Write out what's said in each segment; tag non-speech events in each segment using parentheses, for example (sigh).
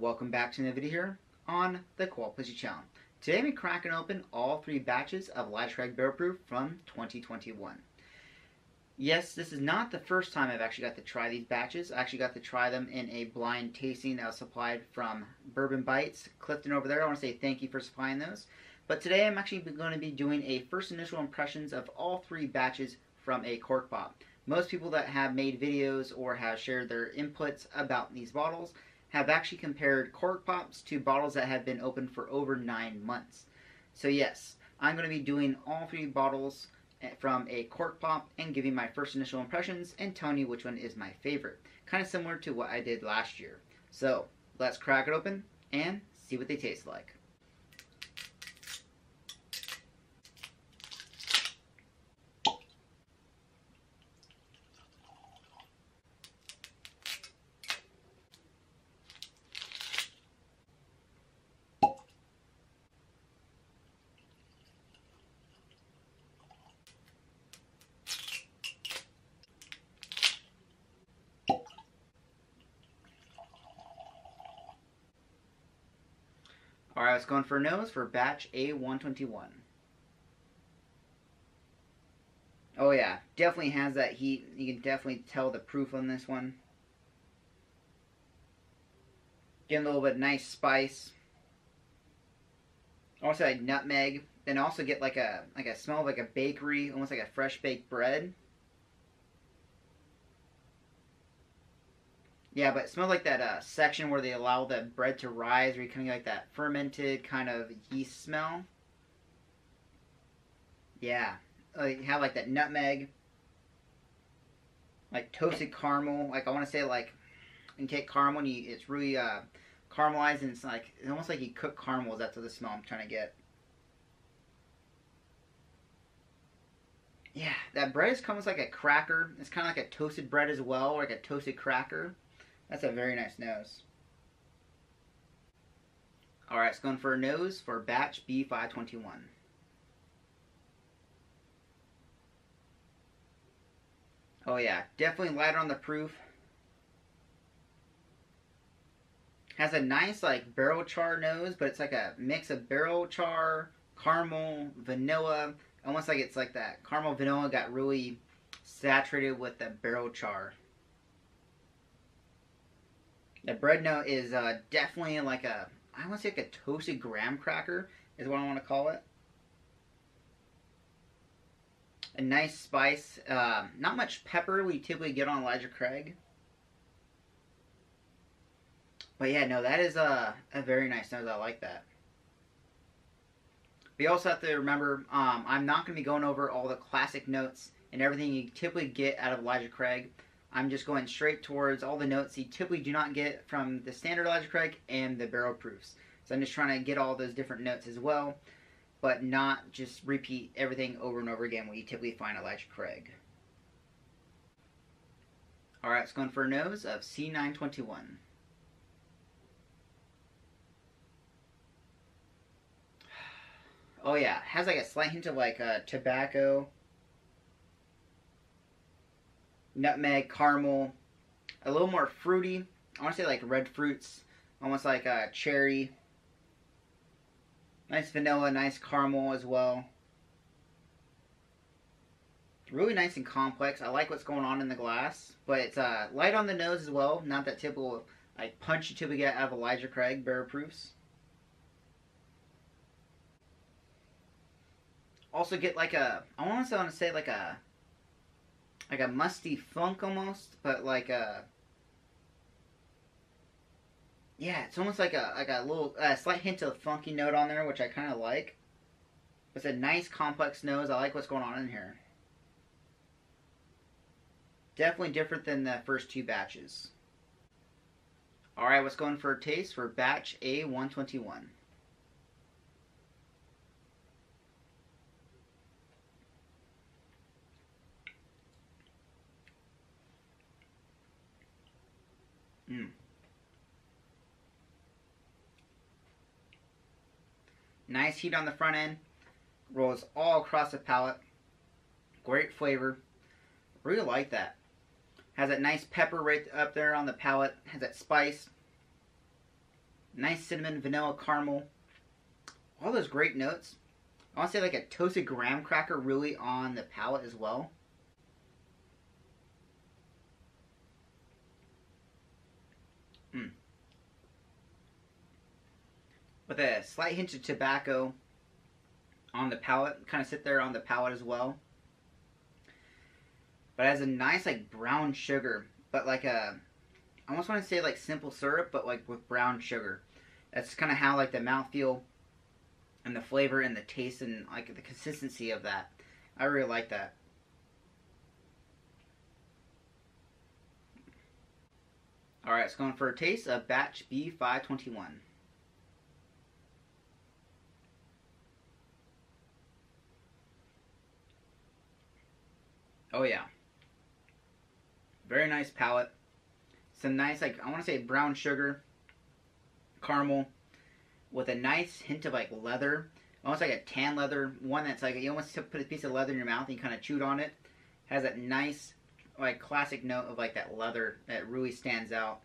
welcome back to another video here on the Qualpleasure channel. Today I'm cracking open all three batches of Elijah Craig Barrel Proof from 2021. Yes, this is not the first time I've actually got to try these batches. I actually got to try them in a blind tasting that was supplied from Bourbon Bites. Clifton over there, I want to say thank you for supplying those. But today I'm actually going to be doing a first initial impressions of all three batches from a cork pop. Most people that have made videos or have shared their inputs about these bottles have actually compared cork pops to bottles that have been open for over nine months. So yes, I'm going to be doing all three bottles eh, from a cork pop and giving my first initial impressions and telling you which one is my favorite. Kind of similar to what I did last year. So let's crack it open and see what they taste like. Alright, let's go in for a nose for batch A121. Oh yeah, definitely has that heat. You can definitely tell the proof on this one. Getting a little bit nice spice. Also like nutmeg. Then also get like a like a smell of like a bakery, almost like a fresh baked bread. Yeah, but it smells like that uh, section where they allow the bread to rise, where you kind of like that fermented kind of yeast smell. Yeah, you have like that nutmeg, like toasted caramel. Like I want to say like, in take caramel, and you, it's really uh, caramelized, and it's like it's almost like you cook caramels. That's what the smell I'm trying to get. Yeah, that bread is comes like a cracker. It's kind of like a toasted bread as well, like a toasted cracker. That's a very nice nose. Alright, it's going for a nose for batch B521. Oh yeah, definitely lighter on the proof. Has a nice like barrel char nose, but it's like a mix of barrel char, caramel, vanilla. Almost like it's like that caramel vanilla got really saturated with the barrel char. The bread note is uh, definitely like a, I want to say like a toasted graham cracker is what I want to call it. A nice spice. Uh, not much pepper we typically get on Elijah Craig. But yeah, no, that is a, a very nice nose. I like that. We also have to remember, um, I'm not going to be going over all the classic notes and everything you typically get out of Elijah Craig. I'm just going straight towards all the notes you typically do not get from the standard Elijah Craig and the barrel proofs. So I'm just trying to get all those different notes as well, but not just repeat everything over and over again what you typically find Elijah Craig. Alright, it's going for a nose of C921. (sighs) Oh yeah, has like a slight hint of like uh, tobacco nutmeg, caramel, a little more fruity. I want to say like red fruits, almost like a cherry. Nice vanilla, nice caramel as well. Really nice and complex. I like what's going on in the glass, but it's uh, light on the nose as well. Not that typical like punch you typically get out of Elijah Craig barrel proofs. Also get like a, I want to say like a like a musty funk almost, but like a yeah, it's almost like a like a little slight hint of funky note on there, which I kind of like. It's a nice complex nose. I like what's going on in here. Definitely different than the first two batches. Alright, what's going for a taste for batch A121? Mm. Nice heat on the front end. Rolls all across the palate. Great flavor. Really like that. Has that nice pepper right up there on the palate. Has that spice. Nice cinnamon, vanilla, caramel. All those great notes. I want to say like a toasted graham cracker really on the palate as well. Mm. With a slight hint of tobacco on the palate, kind of sit there on the palate as well. But it has a nice like brown sugar, but like a, I almost want to say like simple syrup, but like with brown sugar. That's kind of how like the mouthfeel and the flavor and the taste and like the consistency of that. I really like that. Alright, it's going for a taste of batch B521. Oh yeah. Very nice palate. Some nice, like, I want to say brown sugar, caramel, with a nice hint of like leather, almost like a tan leather, one that's like you almost put a piece of leather in your mouth and you kind of chewed on it. Has that nice, like classic note of like that leather that really stands out.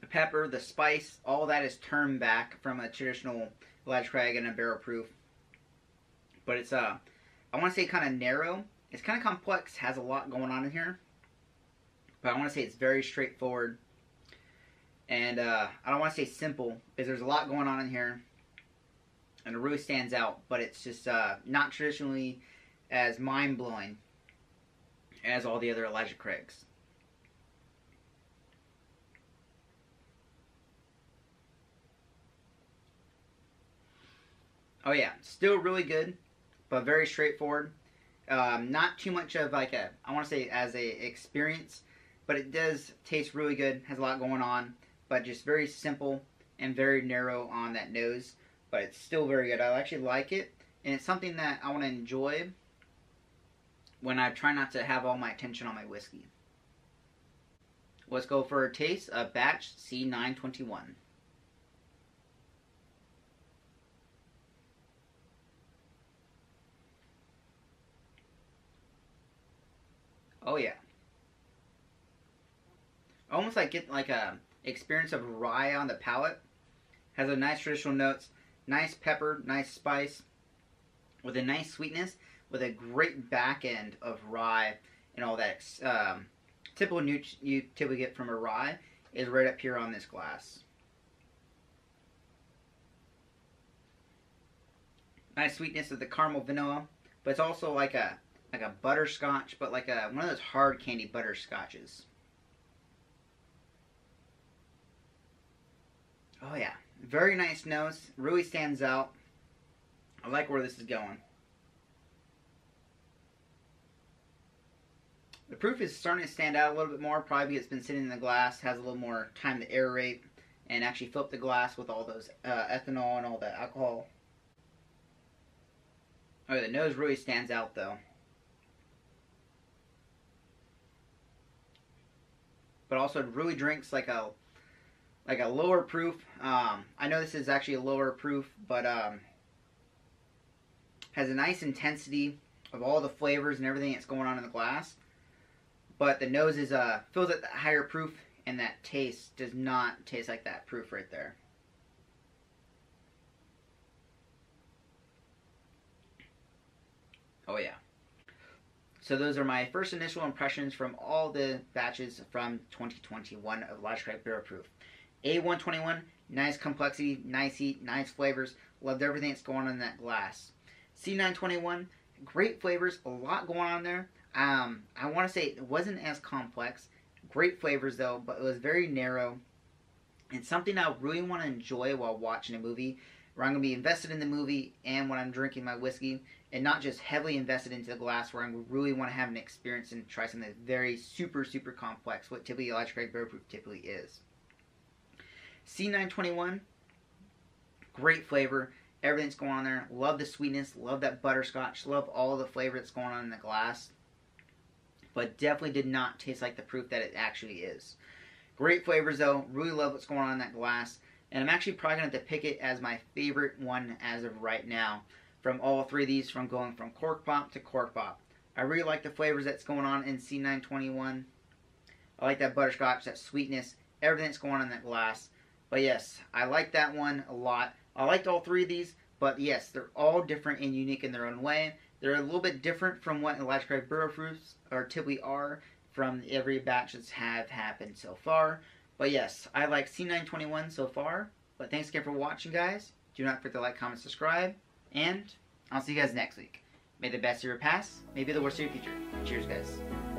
The pepper, the spice, all that is turned back from a traditional Elijah Craig and a barrel proof. But it's uh, I want to say kind of narrow. It's kind of complex, has a lot going on in here. But I want to say it's very straightforward and uh, I don't want to say simple because there's a lot going on in here, and it really stands out. But it's just uh, not traditionally as mind blowing as all the other Elijah Craigs. Oh yeah, still really good, but very straightforward. Um, not too much of like a I want to say as a experience, but it does taste really good. Has a lot going on but just very simple and very narrow on that nose. But it's still very good. I actually like it, and it's something that I want to enjoy when I try not to have all my attention on my whiskey. Let's go for a taste of batch C921. Oh yeah. Almost like get like a experience of rye on the palate. Has a nice traditional notes, nice pepper, nice spice, with a nice sweetness, with a great back end of rye and all that. Um, typical new you typically get from a rye is right up here on this glass. Nice sweetness of the caramel vanilla, but it's also like a like a butterscotch, but like a one of those hard candy butterscotches. Oh yeah, very nice nose. Really stands out. I like where this is going. The proof is starting to stand out a little bit more. Probably because it's been sitting in the glass, has a little more time to aerate, and actually fill up the glass with all those uh, ethanol and all the alcohol. Oh, the nose really stands out though. But also, it really drinks like a like a lower proof. Um, I know this is actually a lower proof, but um, has a nice intensity of all the flavors and everything that's going on in the glass. But the nose is uh, fills at the higher proof, and that taste does not taste like that proof right there. Oh yeah. So those are my first initial impressions from all the batches from 2021 of Craig Barrel Proof. A121, nice complexity, nice heat, nice flavors. Loved everything that's going on in that glass. C921, great flavors, a lot going on there. Um, I want to say it wasn't as complex. Great flavors though, but it was very narrow. And something I really want to enjoy while watching a movie, where I'm going to be invested in the movie and when I'm drinking my whiskey, and not just heavily invested into the glass, where I really want to have an experience and try something that's very super, super complex, what typically Craig Barrel Proof typically is. C921, great flavor. Everything's going on there. Love the sweetness. Love that butterscotch. Love all the flavor that's going on in the glass. But definitely did not taste like the proof that it actually is. Great flavors though. Really love what's going on in that glass. And I'm actually probably going to pick it as my favorite one as of right now. From all three of these, from going from cork pop to cork pop. I really like the flavors that's going on in C921. I like that butterscotch, that sweetness, everything that's going on in that glass. But yes, I like that one a lot. I liked all three of these, but yes, they're all different and unique in their own way. They're a little bit different from what Elijah Craig Barrel Proofs are typically are from every batch that's have happened so far. But yes, I like C921 so far. But thanks again for watching, guys. Do not forget to like, comment, subscribe, and I'll see you guys next week. May the best year pass, may be the worst of your future. Cheers, guys.